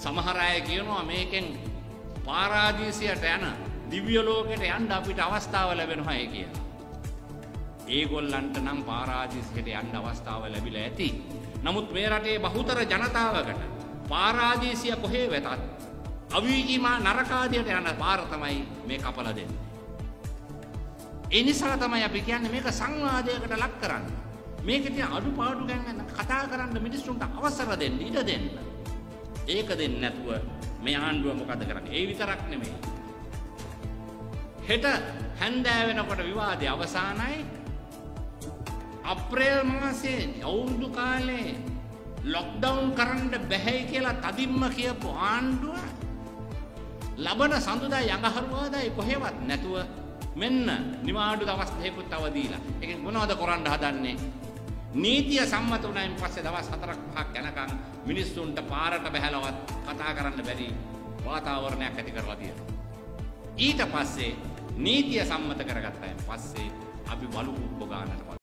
සමහර අය කියනවා මේකෙන් පාරාදීසයට යන දිව්‍ය ලෝකෙට යන්න අපිට අවස්ථාව ලැබෙනවායි කියලා. ඒගොල්ලන්ට නම් පාරාදීසයට යන්න අවස්ථාව ලැබිලා ඇති. නමුත් මේ රටේ බහුතර ජනතාවකට පාරාදීසිය කොහේ වෙතත් අවීචීමා නරකාදියට යන පාර තමයි මේ කපලා දෙන්නේ. ඒ නිසා තමයි අපි කියන්නේ මේක සංවාදයකට ලක් කරන්න. මේක තියෙන අඩුපාඩු ගැන කතා කරන්න මිනිස්සුන්ට අවසර දෙන්න ඉඩ දෙන්න. ඒක දෙන්නේ නැතුව මේ ආණ්ඩුව මොකද කරන්නේ? ඒ විතරක් නෙමෙයි. හෙට හැන්දෑ වෙනකොට විවාදය අවසానයි. අප්‍රේල් මාසේ අවුරුදු කාලේ ලොක්ඩවුන් කරන්න බැහැයි කියලා තදින්ම කියපු ආණ්ඩුව ලබන සඳුදා යඟහරුවාදයි කොහෙවත් නැතුව මෙන්න නිවාඩු දවස් දෙකකුත් තව දීලා. ඒකෙන් මොනවද කරන්න හදන්නේ? නීතිය සම්මත වුණායින් පස්සේ දවස් 4ක් 5ක් යනකම් මිනිස්සුන්ට පාරට බහැලවත් කතා කරන්න බැරි වාතාවරණයක් ඇති කරලා තියෙනවා. ඊට පස්සේ නීතිය සම්මත කරගත්තායින් පස්සේ අපි බලු කුප්ප ගන්නට